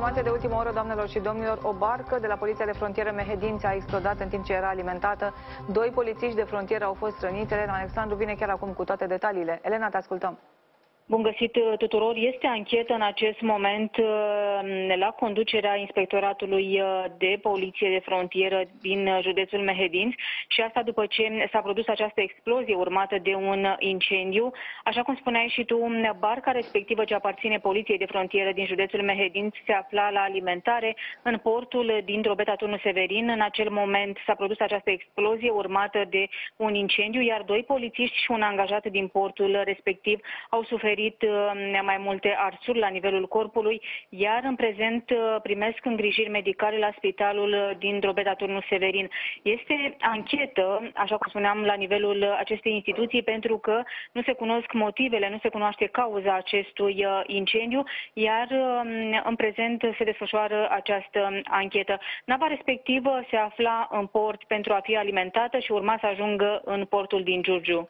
Informație de ultimă oră, doamnelor și domnilor, o barcă de la Poliția de Frontieră Mehedinți a explodat în timp ce era alimentată. Doi polițiști de frontieră au fost răniți. Elena Alexandru vine chiar acum cu toate detaliile. Elena, te ascultăm. Bun găsit uh, tuturor. Este anchetă în acest moment uh, la conducerea Inspectoratului uh, de Poliție de Frontieră din județul Mehedinți și asta după ce s-a produs această explozie urmată de un incendiu. Așa cum spuneai și tu, barca respectivă ce aparține Poliției de Frontieră din județul Mehedinți se afla la alimentare în portul din Drobeta Turnu Severin. În acel moment s-a produs această explozie urmată de un incendiu, iar doi polițiști și un angajat din portul respectiv au suferit suferit uh, mai multe arsuri la nivelul corpului, iar în prezent uh, primesc îngrijiri medicale la spitalul uh, din Drobeta Turnu Severin. Este anchetă, așa cum spuneam, la nivelul acestei instituții, pentru că nu se cunosc motivele, nu se cunoaște cauza acestui incendiu, iar um, în prezent se desfășoară această anchetă. Nava respectivă se afla în port pentru a fi alimentată și urma să ajungă în portul din Giurgiu.